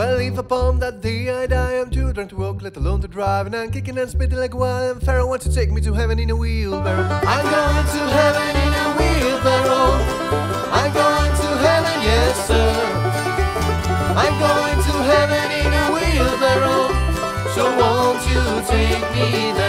Well, if upon that day I die, I'm too drunk to walk, let alone to drive, and I'm kicking and spitting like wild and Pharaoh wants to take me to heaven in a wheelbarrow. I'm going to heaven in a wheelbarrow. I'm going to heaven, yes sir. I'm going to heaven in a wheelbarrow. So won't you take me there?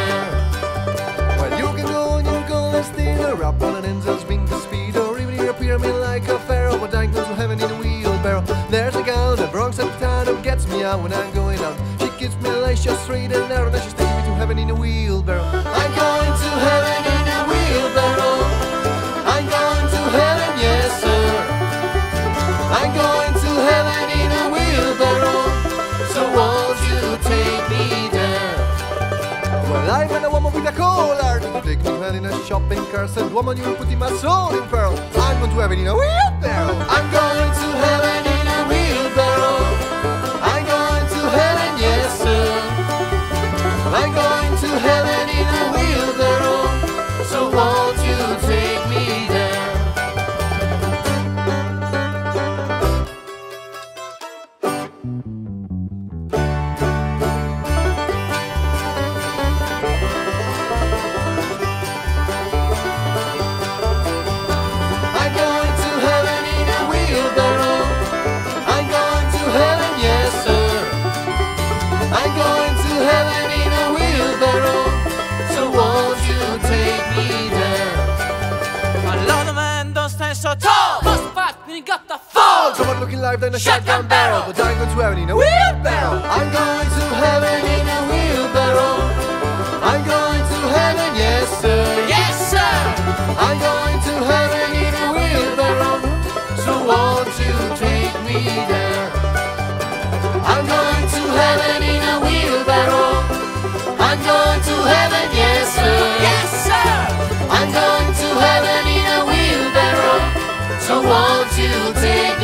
Out when I'm going out. She gives me lace just straight and narrow, and she's taking me to heaven in a wheelbarrow. I'm going to heaven in a wheelbarrow. I'm going to heaven, yes sir. I'm going to heaven in a wheelbarrow. So won't you take me there? Well, I met a woman with a heart take me well in a shopping cart. Said, woman, you put in my soul in pearl. I'm going to heaven in a wheelbarrow. I'm going to heaven in a wheelbarrow. So won't you take me there? I'm going to heaven in a wheelbarrow. I'm going to heaven, yes sir. I'm going to heaven in a wheelbarrow. So won't you take me there? A lot of men don't stand so tall. Must fight when you got the fall. Someone looking live than a Shotgun shotgun barrel. barrel. But I'm going to heaven in a wheelbarrow. I'm going to heaven in a wheelbarrow. I'm going to heaven, yes sir. Yes, sir. I'm going to heaven in a wheelbarrow. So won't you take me there? I'm going to heaven in a wheelbarrow. I'm going to heaven, yes sir. Yes, sir. I'm going to heaven in a wheelbarrow. So won't you take